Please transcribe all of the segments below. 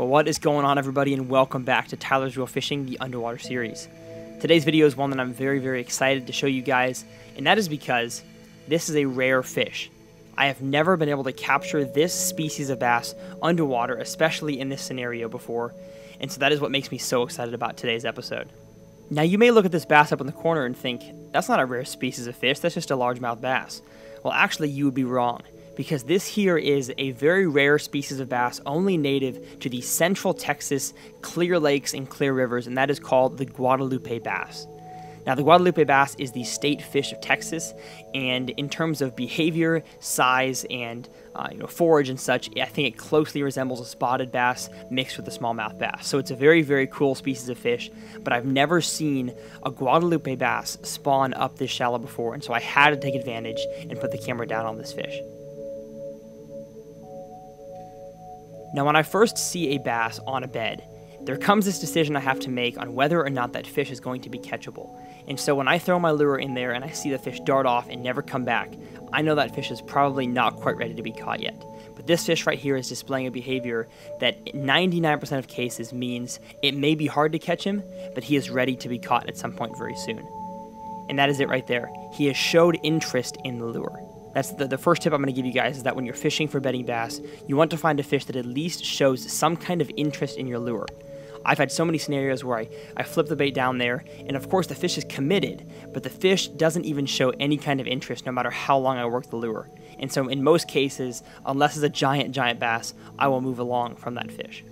Well, what is going on, everybody, and welcome back to Tyler's Reel Fishing, the underwater series. Today's video is one that I'm very, very excited to show you guys, and that is because this is a rare fish. I have never been able to capture this species of bass underwater, especially in this scenario before, and so that is what makes me so excited about today's episode. Now, you may look at this bass up in the corner and think, that's not a rare species of fish, that's just a largemouth bass. Well, actually, you would be wrong because this here is a very rare species of bass only native to the central Texas clear lakes and clear rivers, and that is called the Guadalupe bass. Now, the Guadalupe bass is the state fish of Texas, and in terms of behavior, size, and uh, you know forage and such, I think it closely resembles a spotted bass mixed with a smallmouth bass. So it's a very, very cool species of fish. But I've never seen a Guadalupe bass spawn up this shallow before, and so I had to take advantage and put the camera down on this fish. Now, when I first see a bass on a bed, there comes this decision I have to make on whether or not that fish is going to be catchable. And so when I throw my lure in there and I see the fish dart off and never come back, I know that fish is probably not quite ready to be caught yet. But this fish right here is displaying a behavior that 99% of cases means it may be hard to catch him, but he is ready to be caught at some point very soon. And that is it right there. He has showed interest in the lure. That's the, the first tip I'm going to give you guys is that when you're fishing for bedding bass, you want to find a fish that at least shows some kind of interest in your lure. I've had so many scenarios where I, I flip the bait down there, and of course the fish is committed, but the fish doesn't even show any kind of interest no matter how long I work the lure. And so in most cases, unless it's a giant, giant bass, I will move along from that fish.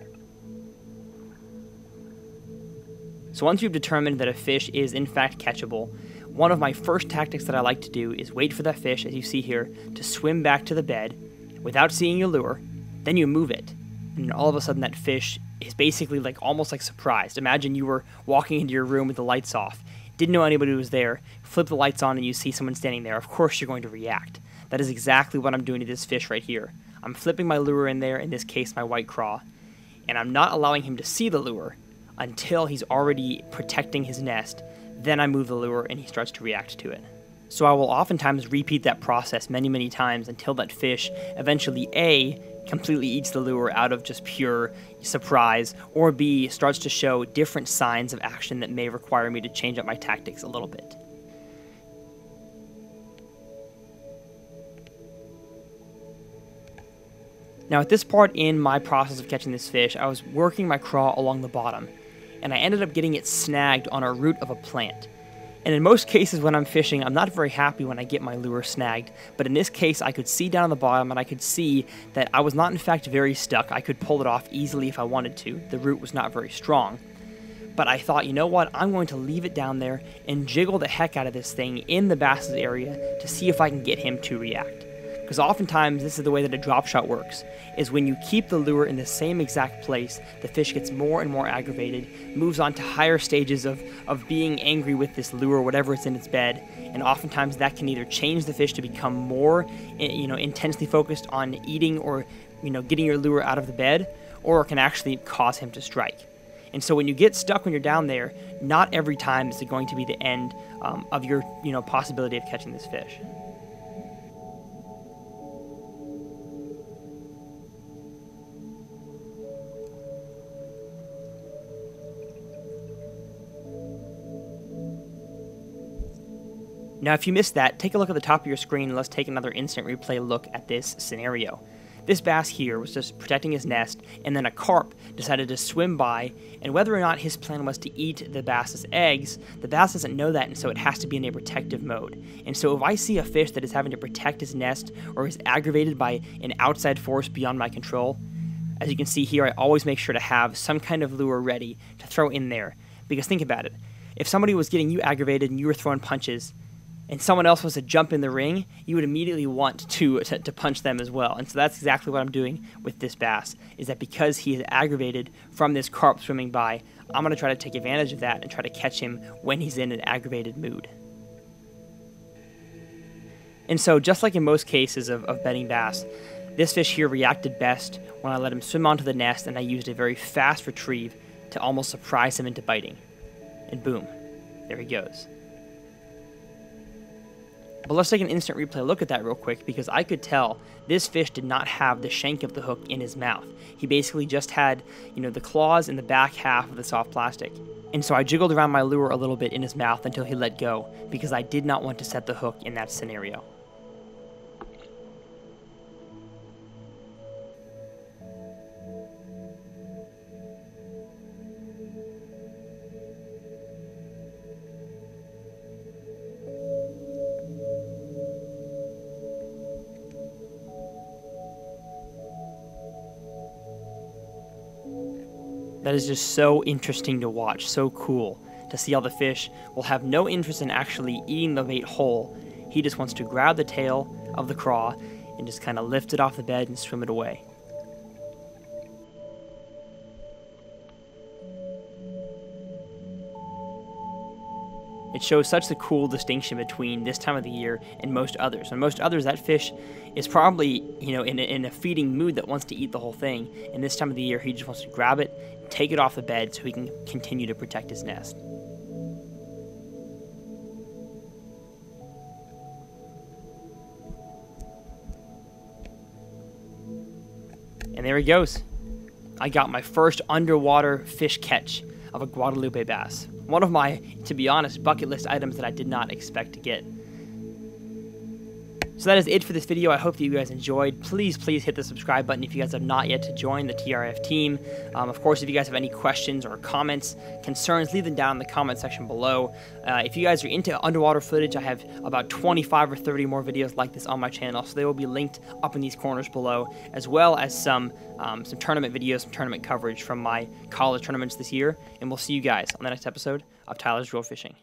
So once you've determined that a fish is in fact catchable, one of my first tactics that I like to do is wait for that fish, as you see here, to swim back to the bed without seeing your lure. Then you move it. And all of a sudden, that fish is basically like almost like surprised. Imagine you were walking into your room with the lights off, didn't know anybody was there, flip the lights on, and you see someone standing there. Of course, you're going to react. That is exactly what I'm doing to this fish right here. I'm flipping my lure in there, in this case, my white craw, and I'm not allowing him to see the lure until he's already protecting his nest then I move the lure and he starts to react to it. So I will oftentimes repeat that process many, many times until that fish eventually A, completely eats the lure out of just pure surprise, or B, starts to show different signs of action that may require me to change up my tactics a little bit. Now, at this part in my process of catching this fish, I was working my craw along the bottom, and I ended up getting it snagged on a root of a plant. And in most cases when I'm fishing, I'm not very happy when I get my lure snagged, but in this case I could see down on the bottom and I could see that I was not in fact very stuck. I could pull it off easily if I wanted to. The root was not very strong. But I thought, you know what, I'm going to leave it down there and jiggle the heck out of this thing in the bass's area to see if I can get him to react. Because oftentimes, this is the way that a drop shot works, is when you keep the lure in the same exact place, the fish gets more and more aggravated, moves on to higher stages of, of being angry with this lure, whatever it's in its bed, and oftentimes that can either change the fish to become more, you know, intensely focused on eating or, you know, getting your lure out of the bed, or it can actually cause him to strike. And so when you get stuck when you're down there, not every time is it going to be the end um, of your, you know, possibility of catching this fish. Now, if you missed that, take a look at the top of your screen and let's take another instant replay look at this scenario. This bass here was just protecting his nest, and then a carp decided to swim by, and whether or not his plan was to eat the bass's eggs, the bass doesn't know that, and so it has to be in a protective mode. And so if I see a fish that is having to protect his nest or is aggravated by an outside force beyond my control, as you can see here, I always make sure to have some kind of lure ready to throw in there. Because think about it. If somebody was getting you aggravated and you were throwing punches, and someone else was to jump in the ring, you would immediately want to, to, to punch them as well. And so that's exactly what I'm doing with this bass. Is that because he is aggravated from this carp swimming by, I'm going to try to take advantage of that and try to catch him when he's in an aggravated mood. And so, just like in most cases of, of bedding bass, this fish here reacted best when I let him swim onto the nest and I used a very fast retrieve to almost surprise him into biting. And boom, there he goes. But let's take an instant replay look at that real quick because I could tell this fish did not have the shank of the hook in his mouth. He basically just had, you know, the claws in the back half of the soft plastic. And so I jiggled around my lure a little bit in his mouth until he let go because I did not want to set the hook in that scenario. That is just so interesting to watch, so cool to see how the fish will have no interest in actually eating the bait whole. He just wants to grab the tail of the craw and just kind of lift it off the bed and swim it away. It shows such the cool distinction between this time of the year and most others. And most others, that fish is probably, you know, in a, in a feeding mood that wants to eat the whole thing. And this time of the year, he just wants to grab it, take it off the bed so he can continue to protect his nest. And there he goes. I got my first underwater fish catch of a Guadalupe bass. One of my, to be honest, bucket list items that I did not expect to get. So that is it for this video. I hope that you guys enjoyed. Please, please hit the subscribe button if you guys have not yet to join the TRF team. Um, of course, if you guys have any questions or comments, concerns, leave them down in the comment section below. Uh, if you guys are into underwater footage, I have about 25 or 30 more videos like this on my channel, so they will be linked up in these corners below, as well as some um, some tournament videos, some tournament coverage from my college tournaments this year. And we'll see you guys on the next episode of Tyler's Reel Fishing.